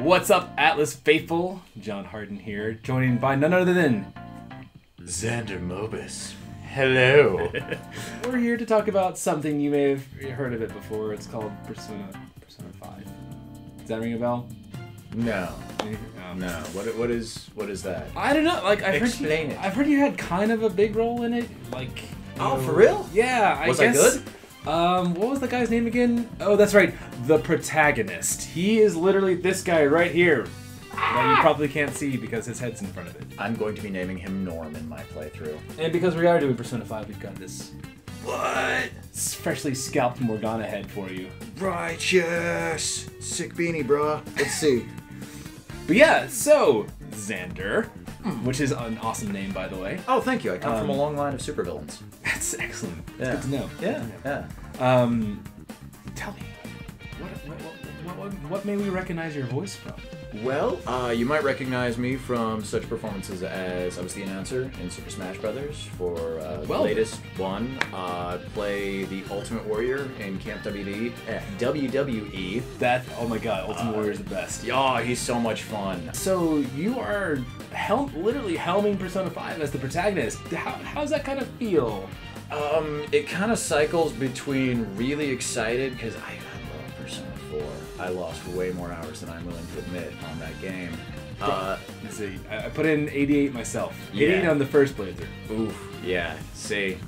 What's up, Atlus faithful? John Hardin here, joined by none other than Xander Mobus. Hello. we're here to talk about something you may have heard of it before. It's called Persona Persona Five. Does that ring a bell? no. Um, No. What what is what is that? I don't know. Like I've heard Explain you, it. I've heard you had kind of a big role in it. Like Oh, know- for real? Yeah. I Was I guess. good? Um, what was the guy's name again? Oh, that's right, the protagonist. He is literally this guy right here. That you probably can't see because his head's in front of it. I'm going to be naming him Norm in my playthrough. And because we are doing Persona 5, we've got this What? freshly scalped Morgana head for you. Righteous. Sick beanie, bro. Let's see. But yeah, so Xander, which is an awesome name by the way. Oh, thank you. I come from a Um, long line of supervillains. That's excellent. That's Yeah. good to know. Yeah. Yeah. Um, tell me, what, what, what, what, what may we recognize your voice from? Well, uh, you might recognize me from such performances as I was the announcer in Super Smash Brothers for uh, Well- the latest one. Uh, play the Ultimate Warrior in Camp WD, eh, WWE. That, oh my god, Ultimate Uh, Warrior is the best. Yeah, he's so much fun. So you are helm, literally helming Persona 5 as the protagonist. How, how does that kind of feel? Um, it kind of cycles between really excited because I, I love Persona 4. I lost way more hours than I'm willing to admit on that game. Uh, Let's see, I, I put in 88 myself. 88 Yeah. on the first playthrough. Oof, yeah, see.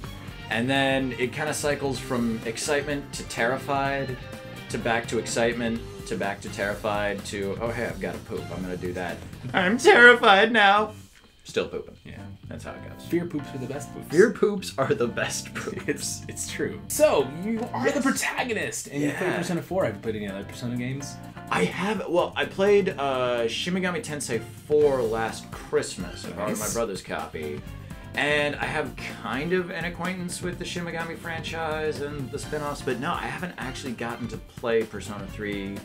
And then it kind of cycles from excitement to terrified to back to excitement to back to terrified to, oh, hey, I've got to poop. I'm going to do that. I'm terrified now. Still pooping. Yeah. That's how it goes. Fear poops are the best poops. Your poops are the best poops. It's it's true. So you are the protagonist, and you play Yeah. Persona 4. Have you played any other Persona games? I have, well, I played uh, Shin Megami Tensei 4 last Christmas. I borrowed my brother's copy. And I have kind of an acquaintance with the Shimigami franchise and the spin offs, but no, I haven't actually gotten to play Persona 3,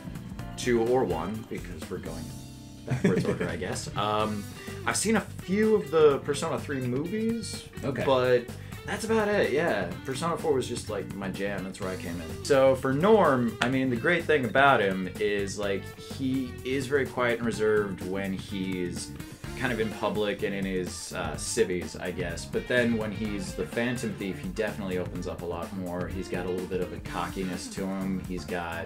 2, or 1 because we're going in backwards order, I guess. Um, I've seen a few of the Persona 3 movies, Okay. but that's about it, yeah. Persona 4 was just like my jam, that's where I came in. So for Norm, I mean, the great thing about him is like he is very quiet and reserved when he's kind of in public and in his uh, civvies, I guess. But then when he's the Phantom Thief, he definitely opens up a lot more. He's got a little bit of a cockiness to him, he's got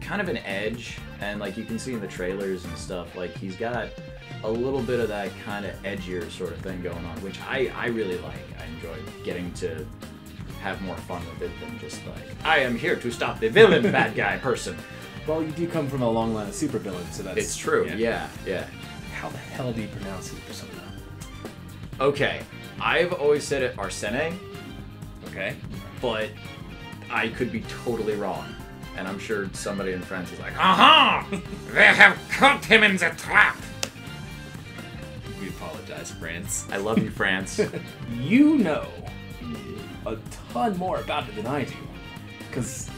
kind of an edge and like you can see in the trailers and stuff like he's got a little bit of that kind of edgier sort of thing going on which i i really like. I enjoy getting to have more fun with it than just like i am here to stop the villain bad guy person. Well, you do come from a long line of super villains, so that's it's true. Yeah. Yeah. How the hell do you pronounce it, Persona? okay. I've always said it Arsène Okay. but i could be totally wrong and i'm sure somebody in france is like aha they have caught him in the trap We apologize, France. i love you france You know a ton more about it than I do, because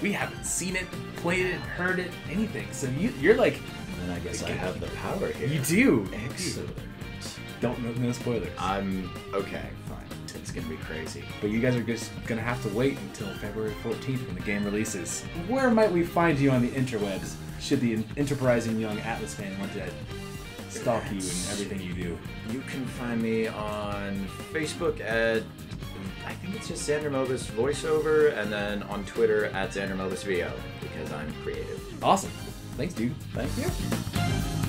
we haven't seen it, played it, heard it, anything. So you, you're like, then i guess i have the power here you do. Excellent. Don't no, no spoilers. I'm okay, It's gonna be crazy. But you guys are just gonna have to wait until February 14th when the game releases. Where might we find you on the interwebs? Should the enterprising young Atlus fan want to stalk you and everything you do? You can find me on Facebook at I think it's just Xander Mobus voiceover, and then on Twitter at Xander Mobus VO because I'm creative. Awesome. Thanks, dude. Thank you.